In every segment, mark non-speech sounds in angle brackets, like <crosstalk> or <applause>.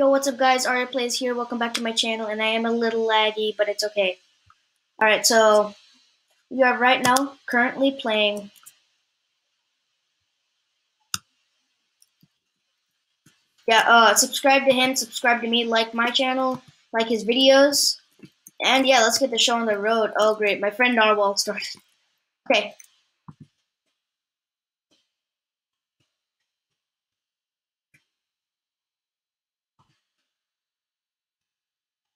Yo, what's up guys? Apexplayz here. Welcome back to my channel, and I am a little laggy, but it's okay. Alright, so we are right now currently playing Yeah, uh subscribe to him, subscribe to me, like my channel, like his videos. And yeah, let's get the show on the road. Oh great, my friend Narwhal started. <laughs> Okay,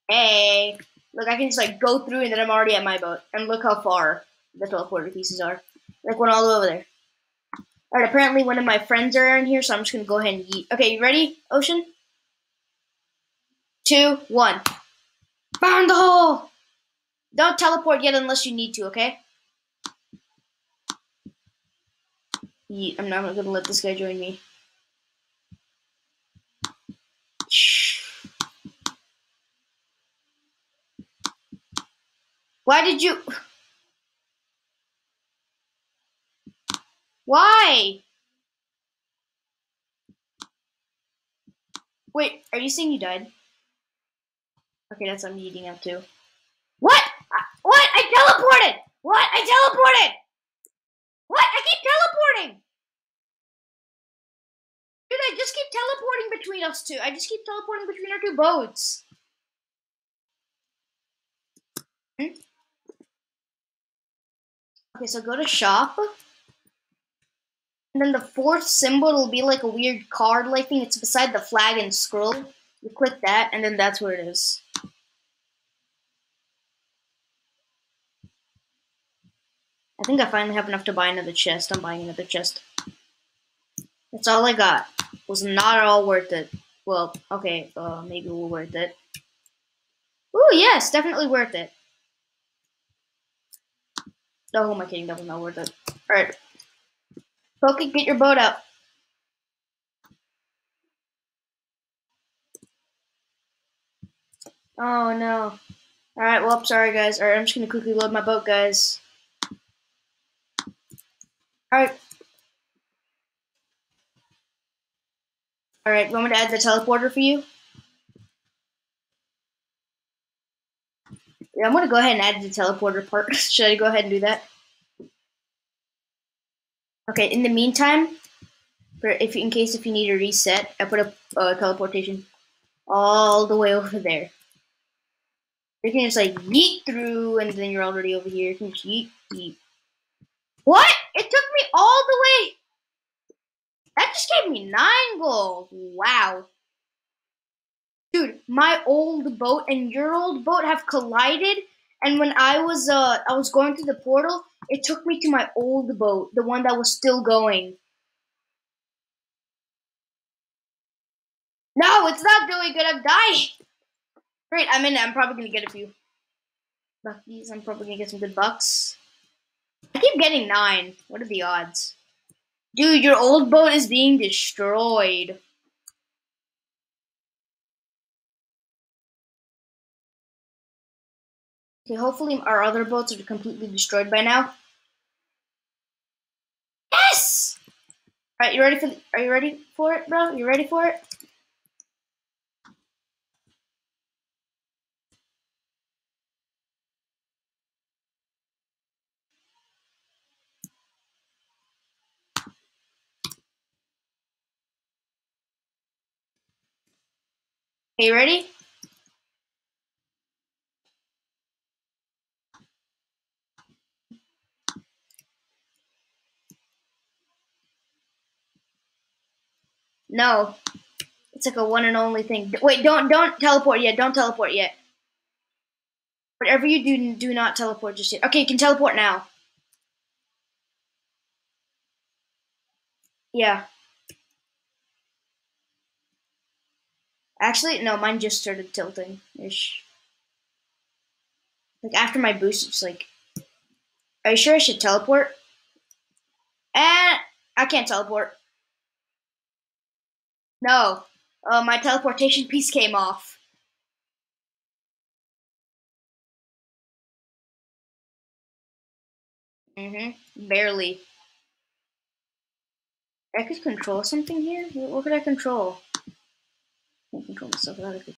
Hey, look, I can just like go through and then I'm already at my boat. And look how far the teleporter pieces are. Like one all the way over there. Alright, apparently one of my friends are in here, so I'm just gonna go ahead and yeet. Okay, you ready, Ocean? Two, one. Found the hole! Don't teleport yet unless you need to, okay? Yeet. I'm not gonna let this guy join me. Why did you... Why? Wait, are you saying you died? Okay, that's what I'm eating up too. What? What? I teleported! What? I teleported! What? I keep teleporting! Dude, I just keep teleporting between us two. I just keep teleporting between our two boats. Hmm? Okay, so go to shop. And then the fourth symbol will be like a weird card like thing. It's beside the flag and scroll. You click that, and then that's where it is. I think I finally have enough to buy another chest. I'm buying another chest. That's all I got. It Was not all worth it. Well, okay, uh, maybe we'll worth it. Ooh, yes, definitely worth it. Oh no, who am I kidding? That was not worth it. Alright. Poke, get your boat out. Oh no. Alright, well, I'm sorry guys. Alright, I'm just gonna quickly load my boat, guys. Alright. Alright, want me to add the teleporter for you? Yeah, I'm gonna go ahead and add the teleporter part. <laughs> Should I go ahead and do that? Okay. In the meantime, for if in case if you need a reset, I put a uh, teleportation all the way over there. You can just like yeet through, and then you're already over here. You can just yeet, yeet. What? It took me all the way. That just gave me nine gold. Wow. My old boat and your old boat have collided. And when I was uh I was going through the portal, it took me to my old boat, the one that was still going. No, it's not doing good. I'm dying. Great, I'm in it. I'm probably gonna get a few buckies. I'm probably gonna get some good bucks. I keep getting nine. What are the odds? Dude, your old boat is being destroyed. Okay, hopefully our other boats are completely destroyed by now. Yes! Alright, you ready for the, are you ready for it, bro? You ready for it? You ready? No. It's like a one and only thing. Wait, don't don't teleport yet. Don't teleport yet. Whatever you do, do not teleport just yet. Okay, you can teleport now. Yeah. Actually, no, mine just started tilting. Ish. Like after my boost, it's like, are you sure I should teleport? And I can't teleport. No. Uh, my teleportation piece came off. Mm-hmm. Barely. I could control something here? What could I control? I can't control myself without a